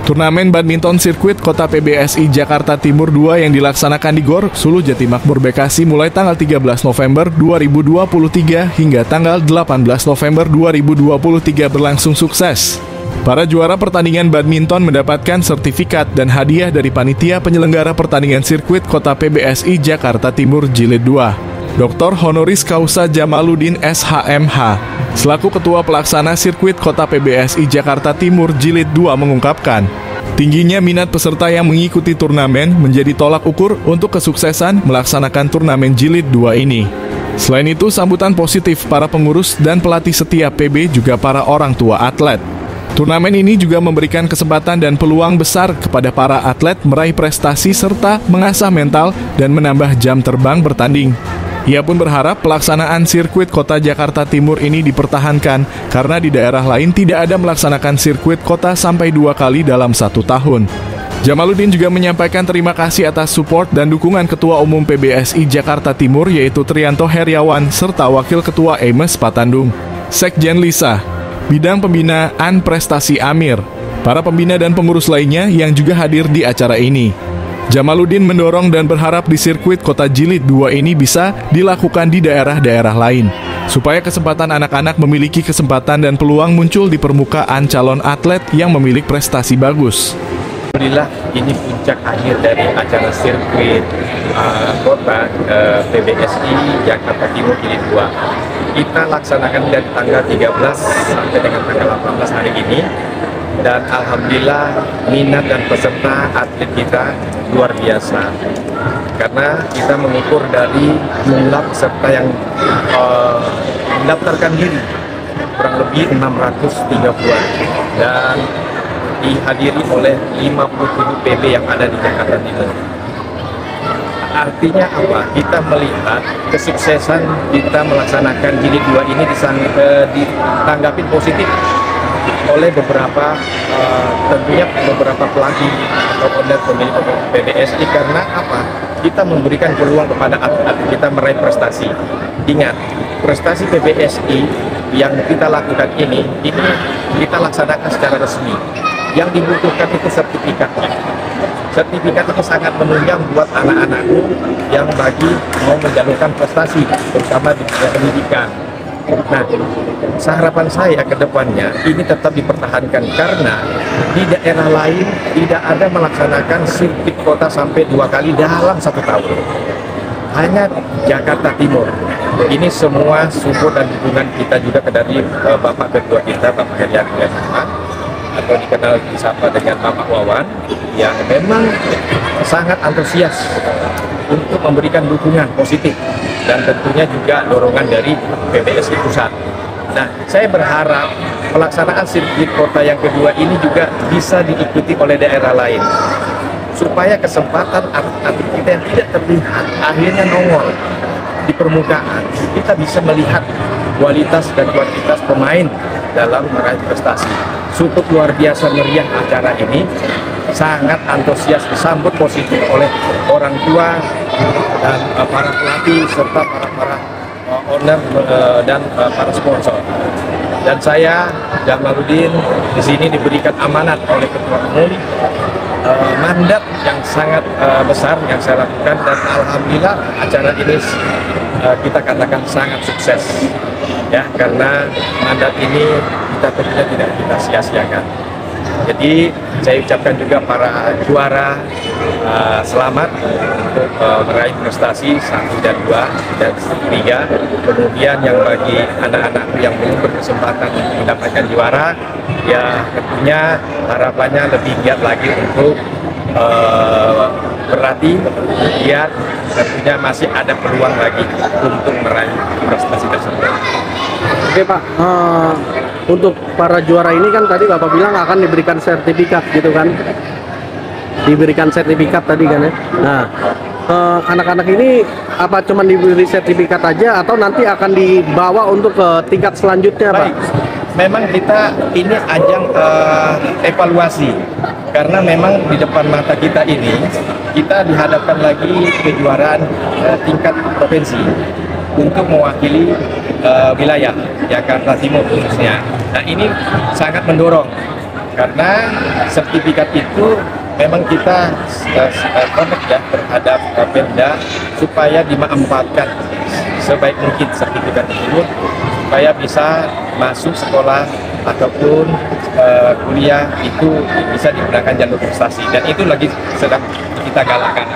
Turnamen badminton sirkuit Kota PBSI Jakarta Timur 2 yang dilaksanakan di GOR Sulu Jati Makmur Bekasi mulai tanggal 13 November 2023 hingga tanggal 18 November 2023 berlangsung sukses. Para juara pertandingan badminton mendapatkan sertifikat dan hadiah dari panitia penyelenggara pertandingan sirkuit Kota PBSI Jakarta Timur Jilid 2. Dr. Honoris Causa Jamaluddin SHMH selaku Ketua Pelaksana Sirkuit Kota PBSI Jakarta Timur Jilid 2 mengungkapkan, tingginya minat peserta yang mengikuti turnamen menjadi tolak ukur untuk kesuksesan melaksanakan turnamen Jilid 2 ini. Selain itu, sambutan positif para pengurus dan pelatih setiap PB juga para orang tua atlet. Turnamen ini juga memberikan kesempatan dan peluang besar kepada para atlet meraih prestasi serta mengasah mental dan menambah jam terbang bertanding. Ia pun berharap pelaksanaan sirkuit kota Jakarta Timur ini dipertahankan karena di daerah lain tidak ada melaksanakan sirkuit kota sampai dua kali dalam satu tahun. Jamaluddin juga menyampaikan terima kasih atas support dan dukungan Ketua Umum PBSI Jakarta Timur yaitu Trianto Heriawan serta Wakil Ketua Emes Patandung, Sekjen Lisa, Bidang Pembinaan Prestasi Amir, para pembina dan pengurus lainnya yang juga hadir di acara ini. Jamaluddin mendorong dan berharap di sirkuit kota Jilid 2 ini bisa dilakukan di daerah-daerah lain, supaya kesempatan anak-anak memiliki kesempatan dan peluang muncul di permukaan calon atlet yang memiliki prestasi bagus. Alhamdulillah ini puncak akhir dari acara sirkuit uh, kota uh, PBSI Jakarta Timur Jilid 2. Kita laksanakan dari tanggal 13 sampai dengan tanggal 18 hari ini dan alhamdulillah minat dan peserta atlet kita luar biasa karena kita mengukur dari jumlah peserta yang uh, mendaftarkan diri kurang lebih 630-an dan dihadiri oleh 57 PB yang ada di Jakarta Timur. Artinya apa? Kita melihat kesuksesan kita melaksanakan jilid 2 ini eh, ditanggapi positif oleh beberapa uh, tentunya beberapa pelatih atau owner pemilik PBSI karena apa? Kita memberikan peluang kepada atlet kita meraih prestasi. Ingat, prestasi PBSI yang kita lakukan ini, ini kita laksanakan secara resmi. Yang dibutuhkan itu sertifikatnya. Sertifikat itu sangat menunjang buat anak-anak yang bagi mau menjalurkan prestasi, terutama di pendidikan Nah, seharapan saya ke depannya ini tetap dipertahankan karena di daerah lain tidak ada melaksanakan sirkuit kota sampai dua kali dalam satu tahun. Hanya Jakarta Timur. Ini semua support dan dukungan kita juga dari uh, Bapak Ketua kita, Bapak Herian atau dikenal disapa dengan Bapak Wawan yang memang sangat antusias untuk memberikan dukungan positif dan tentunya juga dorongan dari PBSI pusat. Nah, saya berharap pelaksanaan sirkuit kota yang kedua ini juga bisa diikuti oleh daerah lain supaya kesempatan atlet kita yang tidak terlihat akhirnya nongol di permukaan kita bisa melihat kualitas dan kualitas pemain dalam meraih prestasi. Cukup luar biasa meriah acara ini sangat antusias disambut positif oleh orang tua dan uh, para pelatih serta para para uh, owner uh, dan uh, para sponsor. Dan saya Jamaluddin di sini diberikan amanat oleh Ketua Umum uh, mandat yang sangat uh, besar yang saya lakukan dan alhamdulillah acara ini uh, kita katakan sangat sukses ya karena mandat ini kita tentunya tidak kita sia-siakan. Jadi saya ucapkan juga para juara uh, selamat untuk uh, meraih prestasi satu dan dua dan tiga. Kemudian yang bagi anak-anak yang belum berkesempatan mendapatkan juara, ya tentunya harapannya lebih giat lagi untuk uh, berlatih, giat, tentunya masih ada peluang lagi untuk meraih prestasi tersebut. Oke Pak, uh, untuk para juara ini kan tadi Bapak bilang akan diberikan sertifikat gitu kan? Diberikan sertifikat tadi kan ya? Nah, eh, anak-anak uh, ini apa cuma diberi sertifikat aja atau nanti akan dibawa untuk ke tingkat selanjutnya Pak? Memang kita ini ajang uh, evaluasi karena memang di depan mata kita ini kita dihadapkan lagi kejuaraan uh, tingkat provinsi untuk mewakili uh, wilayah Jakarta Timur khususnya. Nah ini sangat mendorong karena sertifikat itu memang kita uh, uh, connect ya terhadap uh, Pemda supaya dimanfaatkan sebaik mungkin sertifikat tersebut supaya bisa masuk sekolah ataupun uh, kuliah itu bisa digunakan jalur prestasi dan itu lagi sedang kita galakkan.